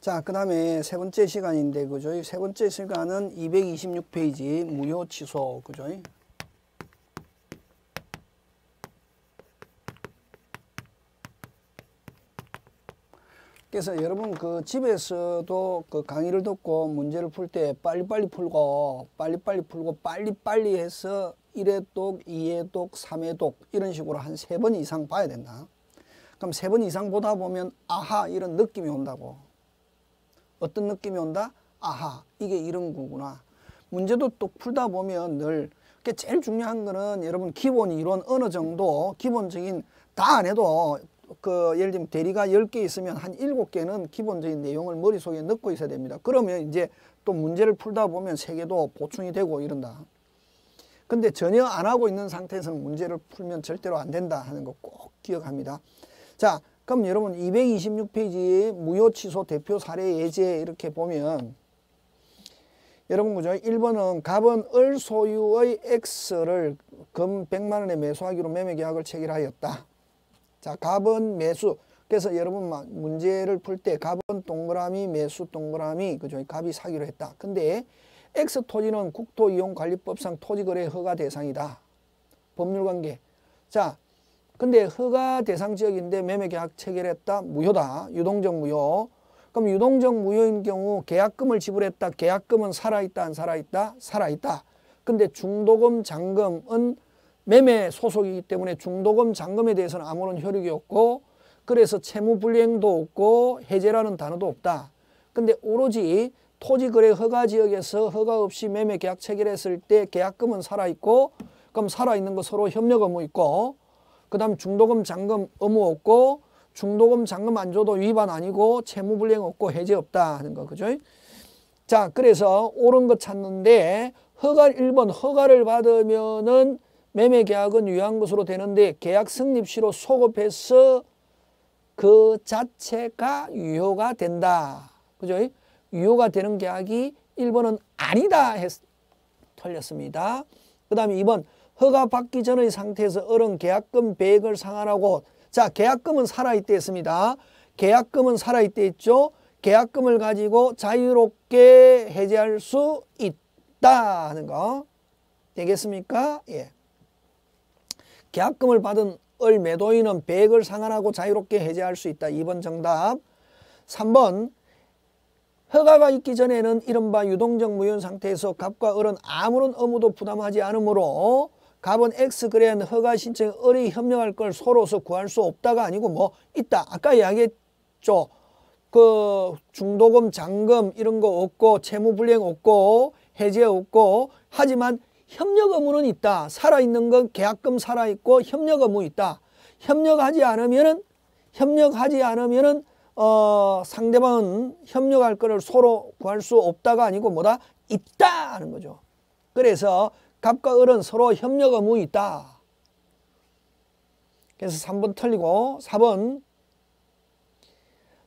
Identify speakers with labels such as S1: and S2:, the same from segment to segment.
S1: 자, 그 다음에 세 번째 시간인데, 그죠? 세 번째 시간은 226페이지 무효 취소, 그죠? 그래서 여러분 그 집에서도 그 강의를 듣고 문제를 풀 때 빨리빨리 풀고 빨리빨리 풀고 빨리빨리 해서 1회 독, 2회 독, 3회 독 이런 식으로 한 세 번 이상 봐야 된다. 그럼 세 번 이상 보다 보면 아하 이런 느낌이 온다고. 어떤 느낌이 온다? 아하 이게 이런 거구나. 문제도 또 풀다 보면 늘 제일 중요한 거는 여러분 기본 이론 어느 정도 기본적인 다 안 해도 그 예를 들면 대리가 10개 있으면 한 7개는 기본적인 내용을 머릿속에 넣고 있어야 됩니다. 그러면 이제 또 문제를 풀다 보면 3개도 보충이 되고 이런다. 근데 전혀 안 하고 있는 상태에서는 문제를 풀면 절대로 안 된다 하는 거 꼭 기억합니다. 자, 그럼 여러분 226페이지 무효 취소 대표 사례 예제 이렇게 보면 여러분 그죠? 1번은 갑은 을 소유의 X를 금 100만 원에 매수하기로 매매 계약을 체결하였다. 자, 갑은 매수. 그래서 여러분 문제를 풀 때 갑은 동그라미 매수 동그라미 그죠? 갑이 사기로 했다. 근데 X 토지는 국토이용관리법상 토지거래 허가 대상이다. 법률관계. 자, 근데 허가 대상 지역인데 매매 계약 체결했다. 무효다. 유동적 무효. 그럼 유동적 무효인 경우 계약금을 지불했다. 계약금은 살아있다. 안 살아있다? 살아있다. 근데 중도금, 잔금은 매매 소속이기 때문에 중도금, 잔금에 대해서는 아무런 효력이 없고 그래서 채무 불이행도 없고 해제라는 단어도 없다. 근데 오로지 토지 거래 허가 지역에서 허가 없이 매매 계약 체결했을 때 계약금은 살아있고 그럼 살아있는 거 서로 협력 의무 있고 그 다음 중도금 잔금 의무 없고 중도금 잔금 안 줘도 위반 아니고 채무불이행 없고 해제 없다 하는 거 그죠? 자 그래서 옳은 거 찾는데 허가 1번 허가를 받으면은 매매 계약은 유효한 것으로 되는데 계약 성립시로 소급해서 그 자체가 유효가 된다. 그죠? 유효가 되는 계약이 1번은 아니다 했 틀렸습니다. 그 다음에 2번 허가 받기 전의 상태에서 어른 계약금 배액을 상환하고 자 계약금은 살아있대 했습니다. 계약금은 살아있대 했죠. 계약금을 가지고 자유롭게 해제할 수 있다 하는 거 되겠습니까? 예. 계약금을 받은 을 매도인은 배액을 상환하고 자유롭게 해제할 수 있다. 2번 정답. 3번 허가가 있기 전에는 이른바 유동적 무효 상태에서 갑과 을은 아무런 의무도 부담하지 않으므로 갑은 X 그래야 허가 신청에 을이 협력할 걸 서로서 구할 수 없다가 아니고 뭐 있다. 아까 이야기했죠. 그 중도금, 잔금 이런 거 없고 채무불이행 없고 해제 없고 하지만 협력 의무는 있다. 살아있는 건 계약금 살아있고 협력 의무 있다. 협력하지 않으면은 협력하지 않으면은 어 상대방은 협력할 거를 서로 구할 수 없다가 아니고 뭐다? 있다 하는 거죠. 그래서 갑과 을은 서로 협력 의무 있다. 그래서 3번 틀리고 4번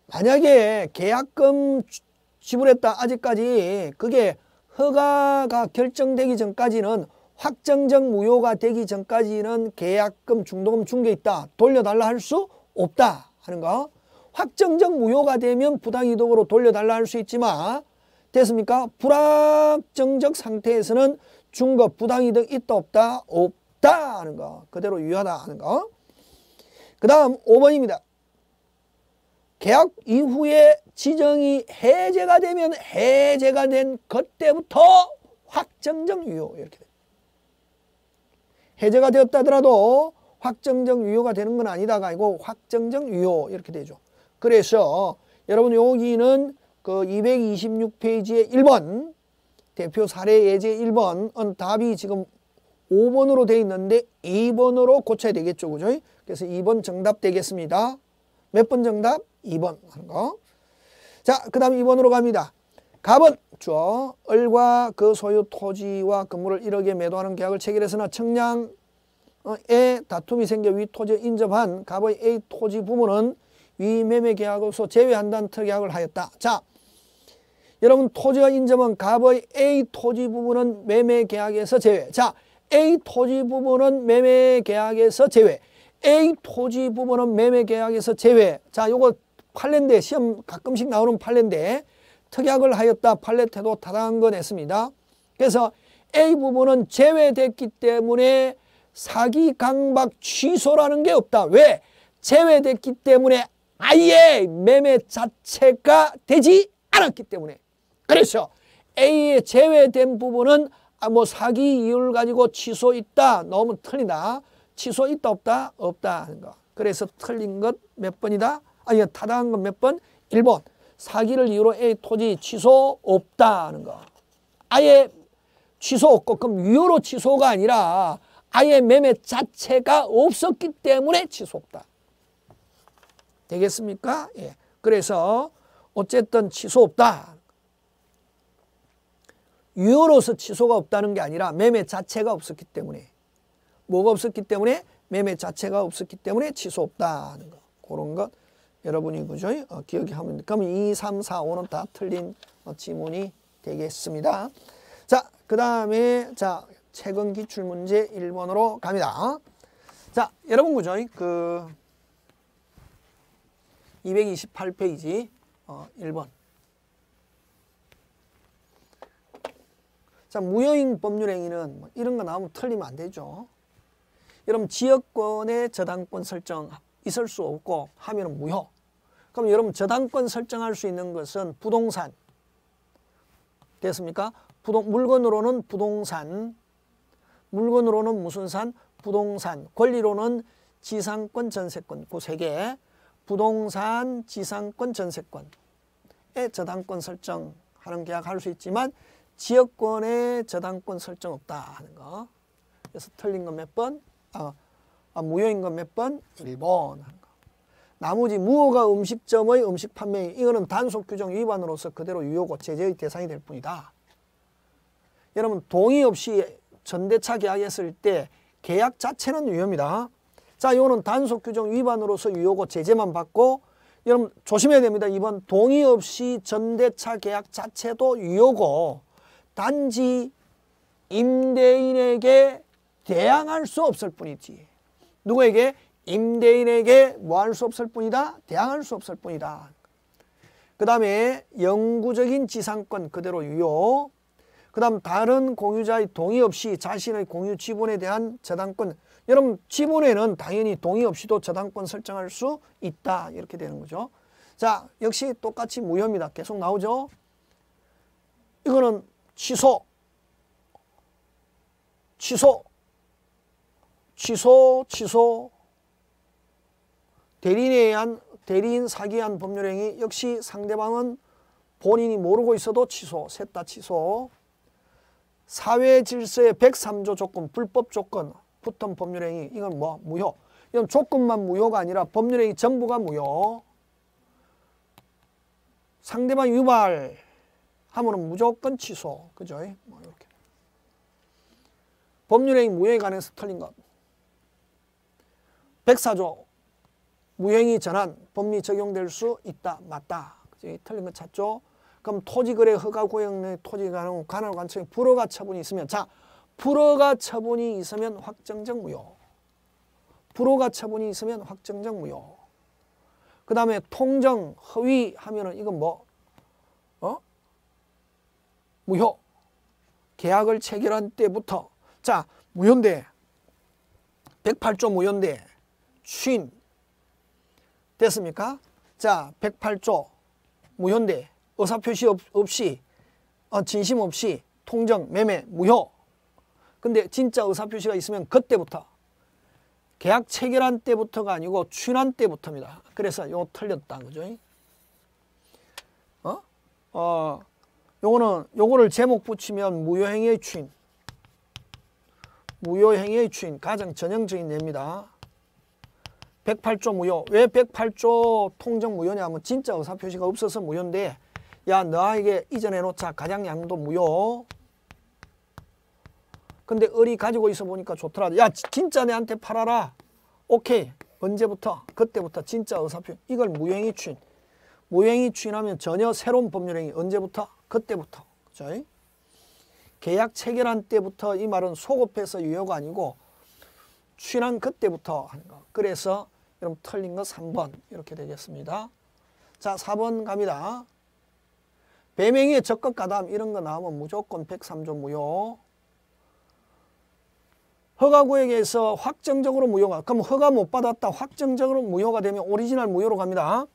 S1: 만약에 계약금 지불했다 아직까지 그게 허가가 결정되기 전까지는 확정적 무효가 되기 전까지는 계약금 중도금 중개 있다. 돌려달라 할 수 없다 하는 거. 확정적 무효가 되면 부당이득으로 돌려달라 할 수 있지만 됐습니까? 불확정적 상태에서는 중거 부당이득 있다 없다? 없다 하는 거. 그대로 유효하다 하는 거. 그 다음 5번입니다. 계약 이후에 지정이 해제가 되면 해제가 된 그때부터 확정적 유효 이렇게 돼. 해제가 되었다 하더라도 확정적 유효가 되는 건 아니다가 아니고 확정적 유효 이렇게 되죠. 그래서 여러분 여기는 그 226페이지의 1번 대표 사례 예제 1번은 답이 지금 5번으로 되어 있는데 2번으로 고쳐야 되겠죠. 그죠? 그래서 2번 정답 되겠습니다. 몇 번 정답? 2번 하는 거. 자, 그 다음 2번으로 갑니다. 갑은 주 을과 그 소유 토지와 건물을 1억에 매도하는 계약을 체결해서나 청량에 다툼이 생겨 위 토지에 인접한 갑의 A 토지 부분은 위 매매 계약으로서 제외한다는 특약을 하였다. 자, 여러분 토지가 인접한 갑의 A 토지 부분은 매매 계약에서 제외. 자, A 토지 부분은 매매 계약에서 제외. A 토지 부분은 매매 계약에서 제외. 자, 요거 판례인데 시험 가끔씩 나오는 판례인데 특약을 하였다 판례 태도 타당한 거 냈습니다. 그래서 A 부분은 제외됐기 때문에 사기 강박 취소라는 게 없다. 왜? 제외됐기 때문에 아예 매매 자체가 되지 않았기 때문에. 그래서 A에 제외된 부분은 아, 뭐 사기 이유를 가지고 취소 있다. 너무 틀리다. 취소 있다 없다? 없다 하는 거. 그래서 틀린 것 몇 번이다? 아니 타당한 것몇 번? 1번. 사기를 이유로 A 토지 취소 없다 하는 거. 아예 취소 없고 그럼 유효로 취소가 아니라 아예 매매 자체가 없었기 때문에 취소 없다. 되겠습니까? 예. 그래서 어쨌든 취소 없다. 유효로서 취소가 없다는 게 아니라 매매 자체가 없었기 때문에 뭐가 없었기 때문에 매매 자체가 없었기 때문에 취소 없다는 거. 그런 것 여러분이 그죠? 어, 기억하면 돼. 그러면 2, 3, 4, 5는 다 틀린 어, 지문이 되겠습니다. 자, 그 다음에 자 최근 기출 문제 1번으로 갑니다. 자, 여러분 그죠? 그 228페이지 어, 1번. 자, 무효인 법률행위는 뭐 이런 거 나오면 틀리면 안 되죠. 여러분 지역권의 저당권 설정 있을 수 없고 하면 무효. 그럼 여러분 저당권 설정할 수 있는 것은 부동산 됐습니까? 부동, 물건으로는 부동산, 물건으로는 무슨 산? 부동산, 권리로는 지상권, 전세권 그 세 개. 부동산, 지상권, 전세권에 저당권 설정하는 계약 할 수 있지만 지역권에 저당권 설정 없다 하는 거. 그래서 틀린 건 몇 번? 아, 아, 무효인 건 몇 번? 1번 하는 거. 나머지 무효가 음식점의 음식 판매 이거는 단속 규정 위반으로서 그대로 유효고 제재의 대상이 될 뿐이다. 여러분 동의 없이 전대차 계약했을 때 계약 자체는 유효입니다. 자, 이거는 단속 규정 위반으로서 유효고 제재만 받고 여러분 조심해야 됩니다. 이번 동의 없이 전대차 계약 자체도 유효고 단지 임대인에게 대항할 수 없을 뿐이지. 누구에게? 임대인에게 뭐 할 수 없을 뿐이다? 대항할 수 없을 뿐이다. 그 다음에 영구적인 지상권 그대로 유효. 그 다음 다른 공유자의 동의 없이 자신의 공유 지분에 대한 저당권 여러분 지분에는 당연히 동의 없이도 저당권 설정할 수 있다 이렇게 되는 거죠. 자 역시 똑같이 무효입니다. 계속 나오죠. 이거는 취소. 취소. 취소 취소. 대리인에 의한 대리인 사기한 법률행위 역시 상대방은 본인이 모르고 있어도 취소. 셋 다 취소. 사회 질서의 103조 조건 불법 조건 붙은 법률행위. 이건 뭐 무효. 이건 조건만 무효가 아니라 법률행위 전부가 무효. 상대방 유발 하면은 무조건 취소. 그죠? 뭐 이렇게. 법률행위 무효에 관해서 틀린 것. 104조. 무행위 전환. 법리 적용될 수 있다. 맞다. 그죠? 틀린 거 찾죠? 그럼 토지거래 허가 구역 내 토지 가능 관할 관청에 불허가 처분이 있으면 자 불허가 처분이 있으면 확정적 무효. 불허가 처분이 있으면 확정적 무효. 그 다음에 통정 허위 하면은 이건 뭐? 어? 무효 계약을 체결한 때부터 자 무효인데 108조 무효인데 쉰 됐습니까? 자 108조 무효인데 의사표시 없, 없이 어, 진심 없이 통정 매매 무효 근데 진짜 의사표시가 있으면 그때부터 계약 체결한 때부터가 아니고 취한 때부터입니다. 그래서 요 틀렸다 그죠? 어? 어, 요거는 요거를 제목 붙이면 무효행위의 취인 무효행위의 취인 가장 전형적인 예입니다. 108조 무효. 왜 108조 통정 무효냐면 진짜 의사표시가 없어서 무효인데 야 너에게 이전해 놓자 가장 양도 무효. 근데 을이 가지고 있어 보니까 좋더라. 야 진짜 내한테 팔아라. 오케이. 언제부터? 그때부터 진짜 의사표 이걸 무효행위 추인. 무효행위 추인하면 전혀 새로운 법률행위 언제부터? 그때부터. 그죠? 계약 체결한 때부터 이 말은 소급해서 유효가 아니고 추인한 그때부터 하는 거. 그래서 여러분 틀린 거 3번 이렇게 되겠습니다. 자, 4번 갑니다. 배임에 적극 가담 이런 거 나오면 무조건 103조 무효. 허가구역에서 확정적으로 무효가 그럼 허가 못 받았다 확정적으로 무효가 되면 오리지널 무효로 갑니다.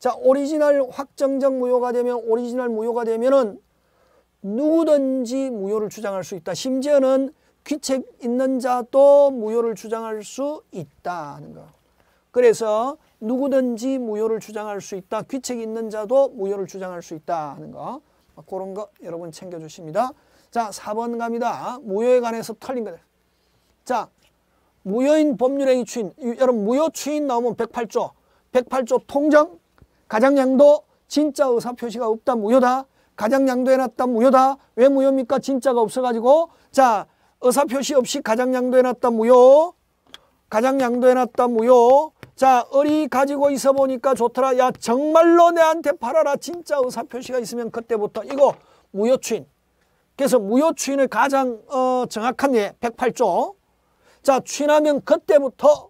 S1: 자 오리지널 확정적 무효가 되면 오리지널 무효가 되면은 누구든지 무효를 주장할 수 있다. 심지어는 귀책 있는 자도 무효를 주장할 수 있다 하는 거. 그래서 누구든지 무효를 주장할 수 있다. 귀책 있는 자도 무효를 주장할 수 있다 하는 거. 그런 거 여러분 챙겨 주십니다. 자 4번 갑니다. 무효에 관해서 털린 거. 자 무효인 법률행위 추인 여러분 무효 추인 나오면 108조 108조 통정 가장양도 진짜 의사 표시가 없다 무효다. 가장양도 해놨다 무효다. 왜 무효입니까? 진짜가 없어가지고. 자 의사 표시 없이 가장양도 해놨다 무효. 가장양도 해놨다 무효. 자 을이 가지고 있어 보니까 좋더라. 야 정말로 내한테 팔아라. 진짜 의사 표시가 있으면 그때부터 이거 무효 추인. 그래서 무효 추인의 가장 어, 정확한 예 108조. 자 추인하면 그때부터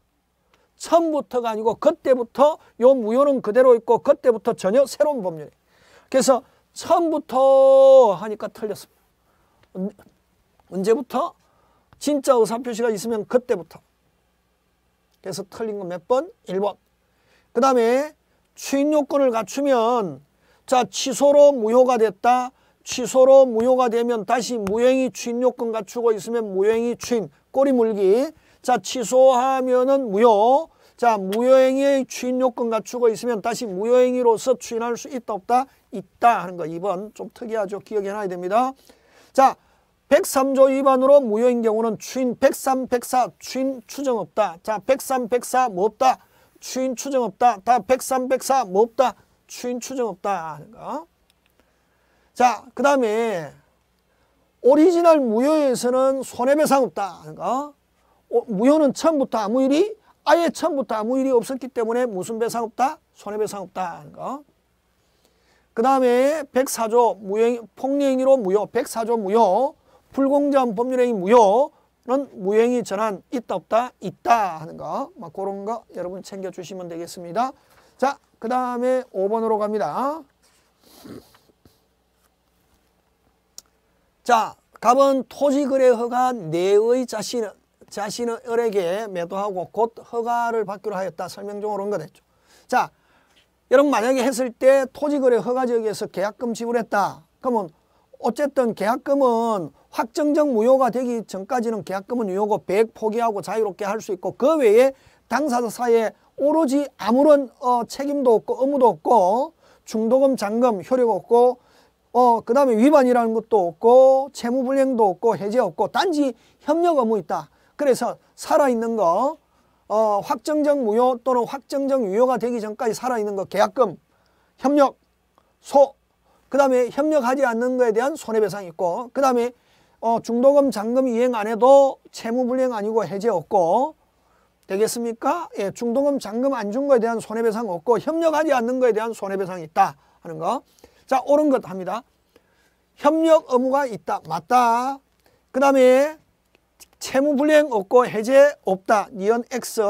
S1: 처음부터가 아니고 그때부터 요 무효는 그대로 있고 그때부터 전혀 새로운 법률이 그래서 처음부터 하니까 틀렸습니다. 언제부터? 진짜 의사표시가 있으면 그때부터. 그래서 틀린 거몇 번? 1번. 그 다음에 추인 요건을 갖추면 자 취소로 무효가 됐다. 취소로 무효가 되면 다시 무행위 추인 요건 갖추고 있으면 무행위 추인 꼬리 물기. 자 취소하면은 무효. 자 무효행위의 추인 요건 갖추고 있으면 다시 무효행위로서 추인할 수 있다 없다? 있다 하는 거 2번 좀 특이하죠. 기억해 놔야 됩니다. 자 103조 위반으로 무효인 경우는 추인 103, 104 추인 추정 없다. 자 103, 104 뭐 없다. 추인 추정 없다. 다 103, 104 뭐 없다. 추인 추정 없다 하는 거. 자, 그 다음에 오리지널 무효에서는 손해배상 없다 하는 거. 무효는 처음부터 아무 일이 아예 처음부터 아무 일이 없었기 때문에 무슨 배상 없다? 손해배상 없다 하는 거. 그 다음에 104조 무효, 폭력행위로 무효, 104조 무효, 불공정 법률행위 무효는 무효행위 전환 있다 없다? 있다 하는 거. 막 그런 거 여러분 챙겨주시면 되겠습니다. 자, 그 다음에 5번으로 갑니다. 자, 갑은 토지거래 허가 내의 자신, 자신의 을에게 매도하고 곧 허가를 받기로 하였다. 설명 중으로 온거 됐죠. 자, 여러분 만약에 했을 때 토지거래 허가 지역에서 계약금 지불했다. 그러면 어쨌든 계약금은 확정적 무효가 되기 전까지는 계약금은 유효고 배액 포기하고 자유롭게 할 수 있고 그 외에 당사자 사이에 오로지 아무런 어, 책임도 없고 의무도 없고 중도금 잔금 효력 없고 어, 그 다음에 위반이라는 것도 없고 채무불이행도 없고 해제 없고 단지 협력 의무 있다. 그래서 살아있는 거 어, 확정적 무효 또는 확정적 유효가 되기 전까지 살아있는 거 계약금, 협력, 소, 그 다음에 협력하지 않는 거에 대한 손해배상이 있고 그 다음에 어, 중도금, 잔금 이행 안 해도 채무불이행 아니고 해제 없고 되겠습니까? 예, 중도금, 잔금 안 준 거에 대한 손해배상 없고 협력하지 않는 거에 대한 손해배상이 있다 하는 거. 자, 옳은 것 합니다. 협력 의무가 있다. 맞다. 그 다음에 채무불이행 없고 해제 없다. 니은 X.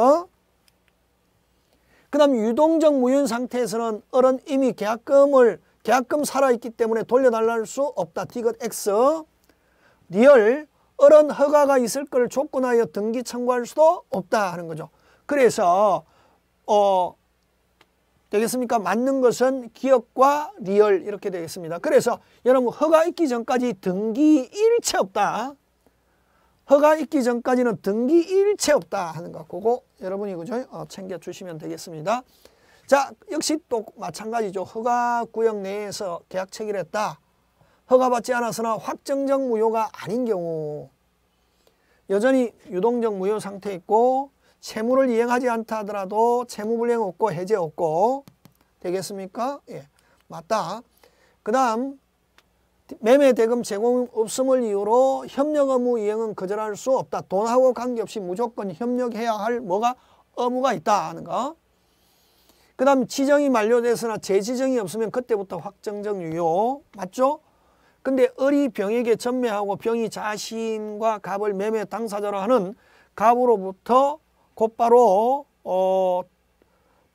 S1: 그 다음 유동적 무효인 상태에서는 어른 이미 계약금을 계약금 살아있기 때문에 돌려달랄 수 없다. 디귿 X. 리을 어는 허가가 있을 걸 조건하여 등기 청구할 수도 없다 하는 거죠. 그래서 어 되겠습니까? 맞는 것은 기역과 리을 이렇게 되겠습니다. 그래서 여러분 허가 있기 전까지 등기 일체 없다. 허가 있기 전까지는 등기 일체 없다 하는 거 그거 여러분이 그죠? 어, 챙겨주시면 되겠습니다. 자 역시 또 마찬가지죠. 허가 구역 내에서 계약 체결했다. 허가받지 않았으나 확정적 무효가 아닌 경우 여전히 유동적 무효 상태 있고 채무를 이행하지 않다 하더라도 채무불이행 없고 해제 없고 되겠습니까? 예, 맞다. 그 다음 매매 대금 제공 없음을 이유로 협력 의무 이행은 거절할 수 없다. 돈하고 관계없이 무조건 협력해야 할 뭐가 의무가 있다 하는 거. 그 다음 지정이 만료돼서나 재지정이 없으면 그때부터 확정적 유효 맞죠? 근데 을이 병에게 전매하고 병이 자신과 갑을 매매 당사자로 하는 갑으로부터 곧바로 어,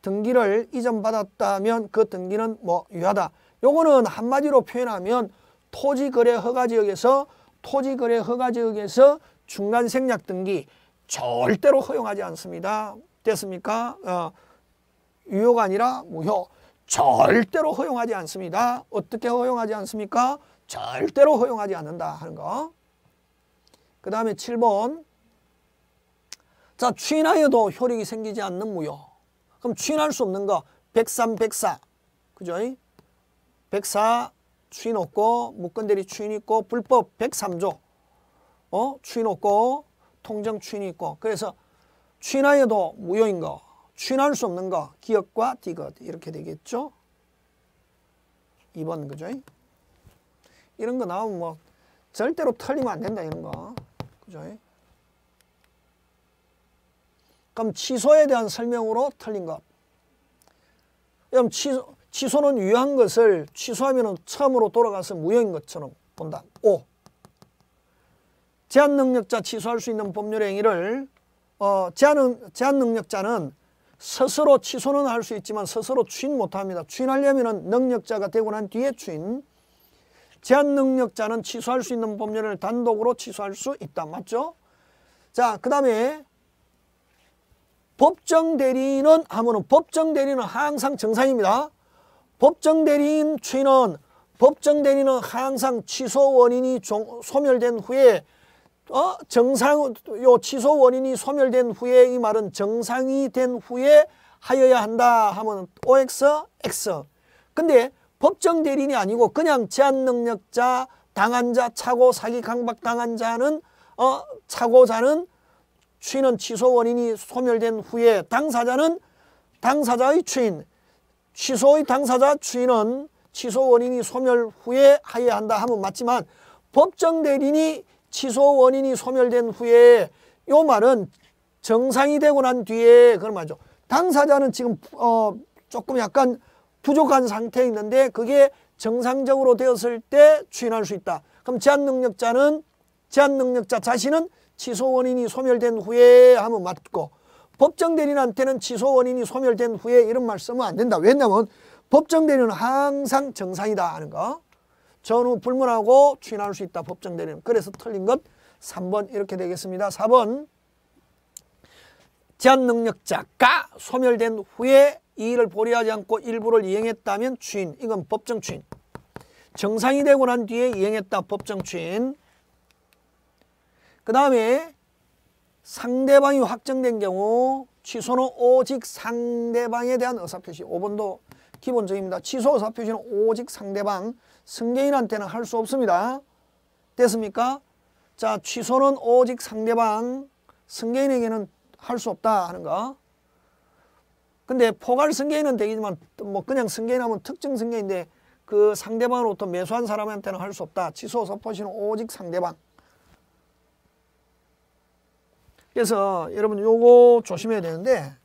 S1: 등기를 이전받았다면 그 등기는 뭐 유효하다. 요거는 한마디로 표현하면 토지거래 허가지역에서 토지거래 허가지역에서 중간 생략 등기 절대로 허용하지 않습니다. 됐습니까? 어, 유효가 아니라 무효. 절대로 허용하지 않습니다. 어떻게 허용하지 않습니까? 절대로 허용하지 않는다 하는 거. 그 다음에 7번. 자, 취인하여도 효력이 생기지 않는 무효. 그럼 취인할 수 없는 거. 103, 104. 그죠? 104 취인 없고, 무건대리 취인 있고, 불법 103조. 어? 취인 없고, 통정 취인이 있고. 그래서 취인하여도 무효인 거. 취인할 수 없는 거. 기업과 디귿. 이렇게 되겠죠? 2번 그죠? 이런 거 나오면 뭐 절대로 틀리면 안 된다 이런 거. 그죠? 그럼 취소에 대한 설명으로 틀린 것. 그럼 취소, 취소는 유효한 것을 취소하면 처음으로 돌아가서 무효인 것처럼 본다. 5. 제한 능력자 취소할 수 있는 법률 행위를 어, 제한, 제한 능력자는 스스로 취소는 할 수 있지만 스스로 추인 못합니다. 추인하려면 능력자가 되고 난 뒤에 추인. 제한 능력자는 취소할 수 있는 법률을 단독으로 취소할 수 있다. 맞죠? 자, 그 다음에 법정 대리인은 하면은 법정 대리인은 항상 정상입니다. 법정 대리인 추인은 법정 대리인은 항상 취소 원인이 소멸된 후에 어? 정상 요 취소 원인이 소멸된 후에 이 말은 정상이 된 후에 하여야 한다 하면 OX X. 근데 법정 대리인이 아니고 그냥 제한 능력자 당한 자 차고 사기 강박 당한 자는 어? 차고자는 추인은 취소 원인이 소멸된 후에 당사자는 당사자의 추인, 취소의 당사자 추인은 취소 원인이 소멸 후에 하여야 한다 하면 맞지만 법정 대리인이 취소 원인이 소멸된 후에 요 말은 정상이 되고 난 뒤에 그런 말이죠. 당사자는 지금 어 조금 약간 부족한 상태에 있는데 그게 정상적으로 되었을 때 추인할 수 있다. 그럼 제한 능력자는 제한 능력자 자신은 취소 원인이 소멸된 후에 하면 맞고 법정 대리인한테는 취소 원인이 소멸된 후에 이런 말 쓰면 안 된다. 왜냐하면 법정 대리인은 항상 정상이다 하는 거. 전후 불문하고 추인할 수 있다. 법정 대리인. 그래서 틀린 것 3번 이렇게 되겠습니다. 4번 제한 능력자가 소멸된 후에 이 일을 보리하지 않고 일부를 이행했다면 추인. 이건 법정 추인. 정상이 되고 난 뒤에 이행했다. 법정 추인. 그 다음에 상대방이 확정된 경우 취소는 오직 상대방에 대한 의사표시 5번도 기본적입니다. 취소 의사표시는 오직 상대방 승계인한테는 할 수 없습니다. 됐습니까? 자 취소는 오직 상대방 승계인에게는 할 수 없다 하는 거. 근데 포괄 승계인은 되겠지만 뭐 그냥 승계인하면 특정 승계인데 그 상대방으로부터 매수한 사람한테는 할 수 없다. 취소 의사표시는 오직 상대방. 그래서 여러분 요거 조심해야 되는데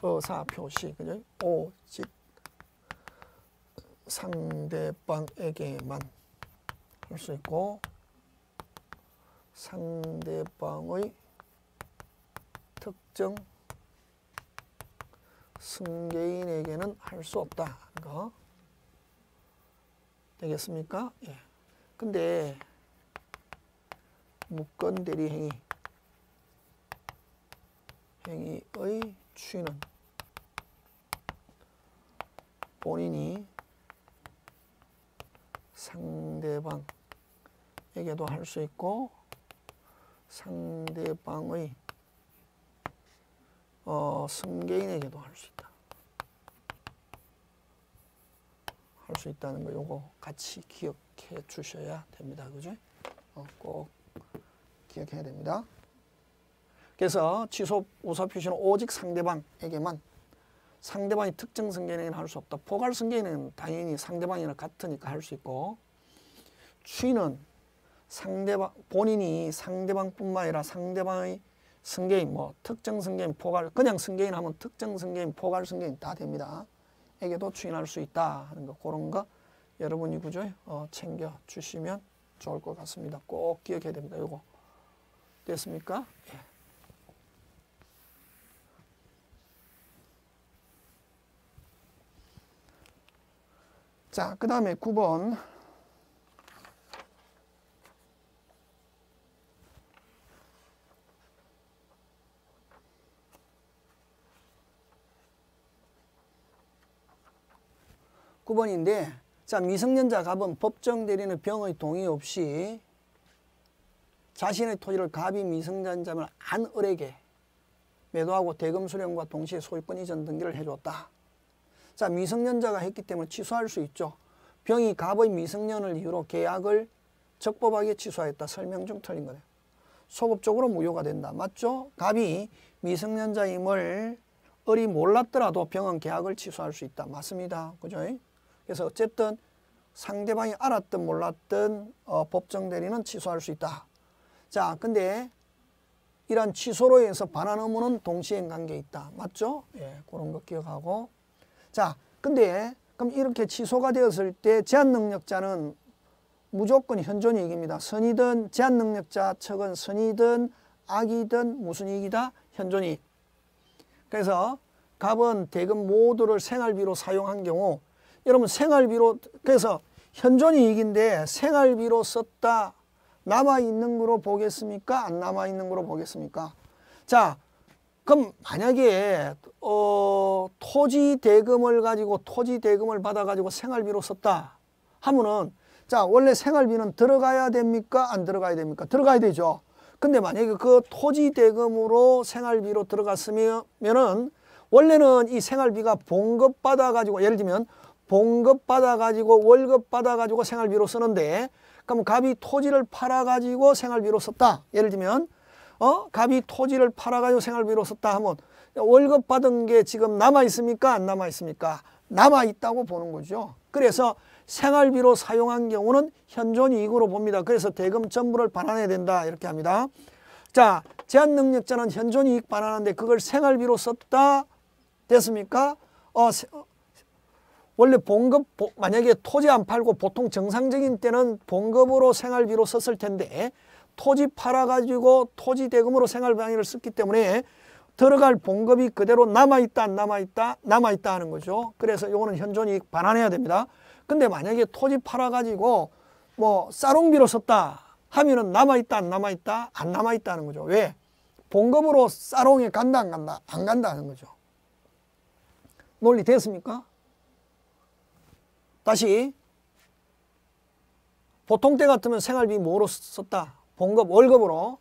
S1: 어사 표시 그죠? 오직 상대방에게만 할 수 있고 상대방의 특정 승계인에게는 할 수 없다. 거. 되겠습니까? 예. 근데 무건 대리 행위 행위의 취는 본인이 상대방에게도 할 수 있고 상대방의 어, 승계인에게도 할 수 있다. 할 수 있다는 거 요거 같이 기억해 주셔야 됩니다. 그죠? 어, 꼭 기억해야 됩니다. 그래서 취소 우사 표시는 오직 상대방에게만 상대방이 특정 승계는 할 수 없다. 포괄 승계는 당연히 상대방이랑 같으니까 할 수 있고 취는 상대방 본인이 상대방뿐만 아니라 상대방의 승계인 뭐 특정 승계인 포괄 그냥 승계인 하면 특정 승계인 포괄 승계인 다 됩니다. 에게도 추인할 수 있다 하는 거 그런 거 여러분이 그죠 어, 챙겨 주시면 좋을 것 같습니다. 꼭 기억해야 됩니다. 요거 됐습니까? 예. 자, 그 다음에 9번. (9번인데) 자 미성년자 갑은 법정 대리는 병의 동의 없이 자신의 토지를 갑이 미성년자면 안 을에게 매도하고 대금 수령과 동시에 소유권 이전 등기를 해줬다. 자 미성년자가 했기 때문에 취소할 수 있죠. 병이 갑의 미성년을 이유로 계약을 적법하게 취소했다. 설명 중 틀린 거네요. 소급적으로 무효가 된다. 맞죠? 갑이 미성년자임을 을이 몰랐더라도 병은 계약을 취소할 수 있다. 맞습니다. 그죠? 그래서 어쨌든 상대방이 알았든 몰랐든 어, 법정 대리는 취소할 수 있다. 자, 근데 이런 취소로 해서 반환 의무는 동시행 관계에 있다. 맞죠? 예, 그런 거 기억하고. 자, 근데 그럼 이렇게 취소가 되었을 때 제한 능력자는 무조건 현존 이익입니다. 선이든 제한 능력자 측은 선이든 악이든 무슨 이익이다? 현존 이익. 그래서 갑은 대금 모두를 생활비로 사용한 경우 여러분 생활비로 그래서 현존이익인데 생활비로 썼다 남아있는 거로 보겠습니까? 안 남아있는 거로 보겠습니까? 자 그럼 만약에 어, 토지 대금을 가지고 토지 대금을 받아 가지고 생활비로 썼다 하면은 자 원래 생활비는 들어가야 됩니까? 안 들어가야 됩니까? 들어가야 되죠. 근데 만약에 그 토지 대금으로 생활비로 들어갔으면은 원래는 이 생활비가 봉급 받아 가지고 예를 들면 봉급 받아 가지고 월급 받아 가지고 생활비로 쓰는데 그럼 갑이 토지를 팔아 가지고 생활비로 썼다. 예를 들면 어 갑이 토지를 팔아 가지고 생활비로 썼다 하면 월급 받은 게 지금 남아 있습니까? 안 남아 있습니까? 남아 있다고 보는 거죠. 그래서 생활비로 사용한 경우는 현존이익으로 봅니다. 그래서 대금 전부를 반환해야 된다 이렇게 합니다. 자, 제한 능력자는 현존이익 반환하는데 그걸 생활비로 썼다 됐습니까? 어, 원래 봉급 만약에 토지 안 팔고 보통 정상적인 때는 봉급으로 생활비로 썼을 텐데 토지 팔아가지고 토지 대금으로 생활방위를 썼기 때문에 들어갈 봉급이 그대로 남아있다 안 남아있다 남아있다 하는 거죠. 그래서 이거는 현존이익 반환해야 됩니다. 근데 만약에 토지 팔아가지고 뭐 싸롱비로 썼다 하면은 남아있다 안 남아있다 안 남아있다 하는 거죠. 왜? 봉급으로 싸롱에 간다 안 간다 안 간다 하는 거죠. 논리 됐습니까? 다시 보통 때 같으면 생활비 뭐로 썼다? 봉급 월급으로.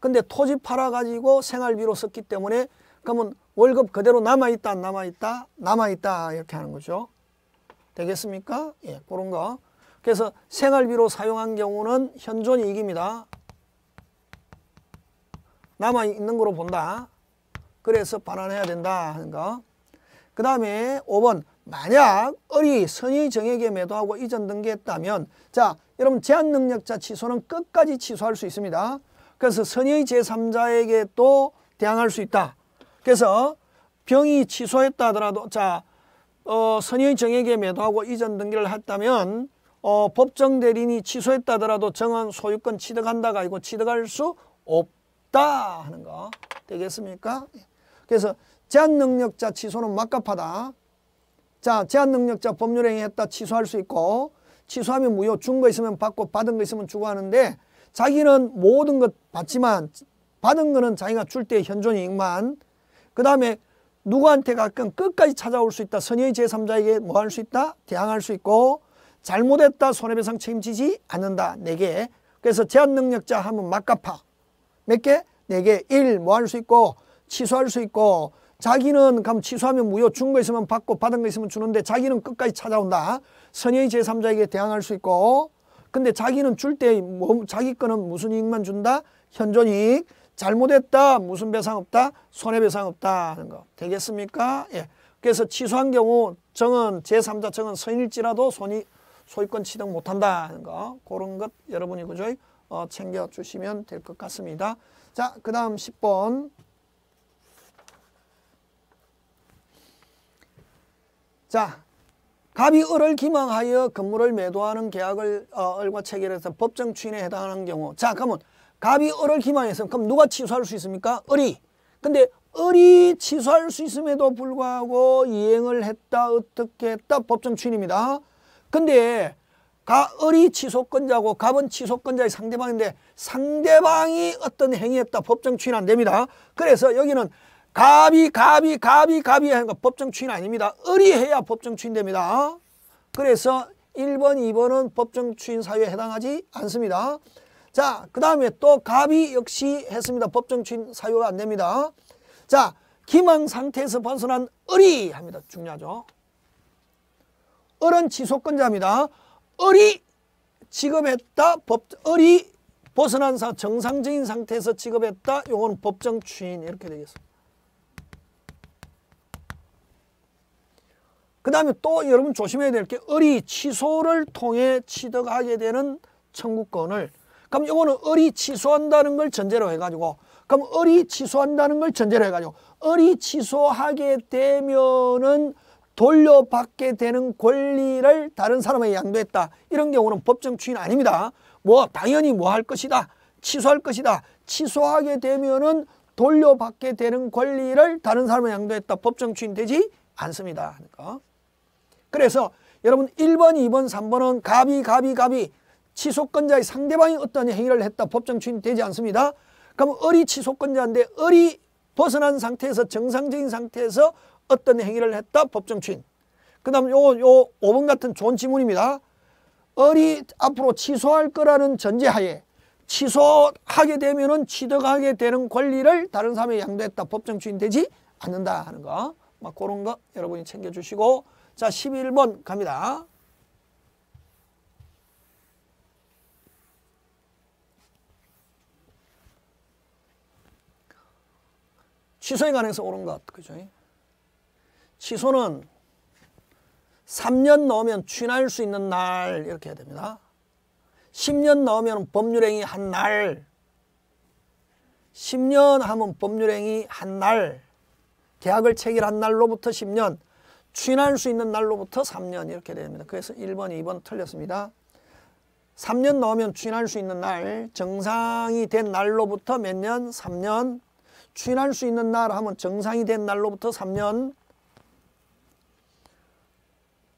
S1: 근데 토지 팔아가지고 생활비로 썼기 때문에 그러면 월급 그대로 남아있다 안 남아있다? 남아있다 이렇게 하는 거죠. 되겠습니까? 예, 그런 거. 그래서 생활비로 사용한 경우는 현존 이익입니다. 남아있는 거로 본다. 그래서 반환해야 된다 하는 거. 그 다음에 5번 만약 을이 선의 정액에 매도하고 이전 등기했다면 자 여러분 제한 능력자 취소는 끝까지 취소할 수 있습니다. 그래서 선의 제3자에게 또 대항할 수 있다. 그래서 병이 취소했다 하더라도 자 어, 선의 정액에 매도하고 이전 등기를 했다면 어, 법정 대리인이 취소했다 하더라도 정한 소유권 취득한다가 아니고 취득할 수 없다 하는 거 되겠습니까? 그래서 제한 능력자 취소는 막갑하다. 자, 제한 능력자 법률행위 했다 취소할 수 있고 취소하면 무효 준 거 있으면 받고 받은 거 있으면 주고 하는데 자기는 모든 것 받지만 받은 거는 자기가 줄 때 현존 이익만 그 다음에 누구한테 가끔 끝까지 찾아올 수 있다. 선의 제3자에게 뭐 할 수 있다? 대항할 수 있고 잘못했다. 손해배상 책임지지 않는다. 네 개. 그래서 제한 능력자 하면 막갚아. 몇 개? 네 개. 일 뭐 할 수 있고 취소할 수 있고 자기는 그럼 취소하면 무효 준 거 있으면 받고 받은 거 있으면 주는데 자기는 끝까지 찾아온다. 선의 제3자에게 대항할 수 있고 근데 자기는 줄 때 뭐, 자기 거는 무슨 이익만 준다? 현존이익. 잘못했다. 무슨 배상 없다? 손해배상 없다 하는 거. 되겠습니까? 예. 그래서 취소한 경우 정은 제3자 정은 선일지라도 손이 소유권 취득 못한다 하는 거. 그런 것 여러분이 그죠? 어, 챙겨주시면 될 것 같습니다. 자, 그 다음 10번. 자, 갑이 을을 기망하여 건물을 매도하는 계약을 어, 을과 체결해서 법정 추인에 해당하는 경우. 자 그러면 갑이 을을 기망해서 그럼 누가 취소할 수 있습니까? 을이. 근데 을이 취소할 수 있음에도 불구하고 이행을 했다 어떻게 했다? 법정 추인입니다. 근데 가, 을이 취소권자고 갑은 취소권자의 상대방인데 상대방이 어떤 행위했다? 법정 추인 안 됩니다. 그래서 여기는 갑이 갑이 갑이 갑이 하는 거 법정 추인 아닙니다. 을이 해야 법정 추인 됩니다. 그래서 1번, 2번은 법정 추인 사유에 해당하지 않습니다. 자, 그 다음에 또 갑이 역시 했습니다. 법정 추인 사유가 안 됩니다. 자, 기망 상태에서 벗어난 을이 합니다. 중요하죠. 을은 지속권자입니다. 을이 지급했다. 법, 을이 벗어난 사 정상적인 상태에서 지급했다. 요거는 법정 추인 이렇게 되겠습니다. 그 다음에 또 여러분 조심해야 될 게 을이 취소를 통해 취득하게 되는 청구권을 그럼 이거는 을이 취소한다는 걸 전제로 해가지고 그럼 을이 취소한다는 걸 전제로 해가지고 을이 취소하게 되면은 돌려받게 되는 권리를 다른 사람에게 양도했다. 이런 경우는 법정 추인 아닙니다. 뭐 당연히 뭐 할 것이다. 취소할 것이다. 취소하게 되면은 돌려받게 되는 권리를 다른 사람에게 양도했다. 법정 추인 되지 않습니다. 그러니까. 그래서 여러분 1번, 2번, 3번은 갑이, 갑이, 갑이 취소권자의 상대방이 어떤 행위를 했다 법정 추인되지 않습니다. 그럼 을이 취소권자인데 을이 벗어난 상태에서 정상적인 상태에서 어떤 행위를 했다 법정 추인. 그 다음 요, 요 5번 같은 좋은 지문입니다. 을이 앞으로 취소할 거라는 전제하에 취소하게 되면은 취득하게 되는 권리를 다른 사람에 양도했다 법정 추인되지 않는다 하는 거. 막 그런 거 여러분이 챙겨주시고 자, 11번 갑니다. 취소에 관해서 옳은 것, 그죠? 취소는 3년 넣으면 취할 수 있는 날 이렇게 해야 됩니다. 10년 넣으면 법률행위 한 날, 10년 하면 법률행위 한 날, 계약을 체결한 날로부터 10년, 추인할 수 있는 날로부터 3년 이렇게 됩니다. 그래서 1번, 2번 틀렸습니다. 3년 넣으면 추인할 수 있는 날, 정상이 된 날로부터 몇 년? 3년. 추인할 수 있는 날 하면 정상이 된 날로부터 3년.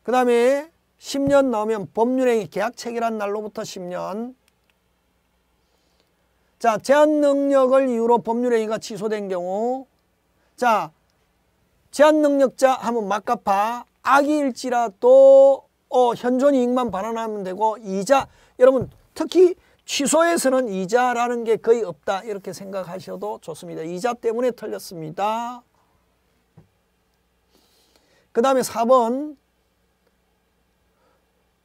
S1: 그 다음에 10년 넣으면 법률행위 계약 체결한 날로부터 10년. 자, 제한 능력을 이유로 법률행위가 취소된 경우 자, 제한 능력자 하면 막갚아 악일지라도 어, 현존 이익만 반환하면 되고 이자 여러분 특히 취소에서는 이자라는 게 거의 없다 이렇게 생각하셔도 좋습니다. 이자 때문에 틀렸습니다. 그 다음에 4번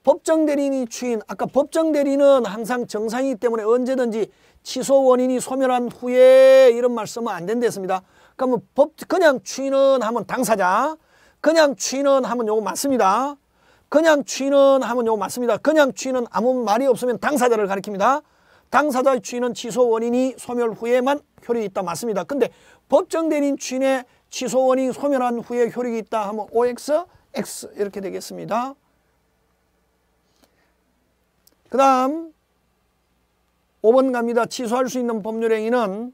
S1: 법정대리인이 추인 아까 법정대리는 항상 정상이기 때문에 언제든지 취소 원인이 소멸한 후에 이런 말 쓰면 안 된댔습니다. 그러면 법 그냥 취는 하면 당사자, 그냥 취는 하면 요거 맞습니다. 그냥 취는 하면 요거 맞습니다. 그냥 취는 아무 말이 없으면 당사자를 가리킵니다. 당사자의 취는 취소 원인이 소멸 후에만 효력이 있다 맞습니다. 근데 법정 대리인 취인의 취소 원인이 소멸한 후에 효력이 있다 하면 OX, X 이렇게 되겠습니다. 그 다음 5번 갑니다. 취소할 수 있는 법률 행위는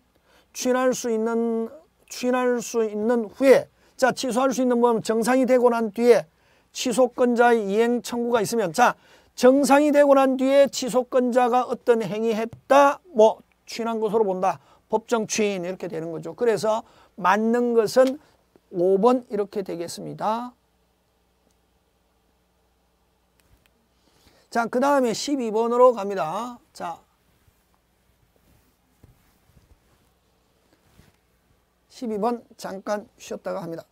S1: 취인할 수 있는 추인할 수 있는 후에 자 취소할 수 있는 법 정상이 되고 난 뒤에 취소권자의 이행 청구가 있으면 자 정상이 되고 난 뒤에 취소권자가 어떤 행위했다 뭐 추인한 것으로 본다. 법정 추인 이렇게 되는 거죠. 그래서 맞는 것은 5번 이렇게 되겠습니다. 자그 다음에 12번으로 갑니다. 자 12번 잠깐 쉬었다가 합니다.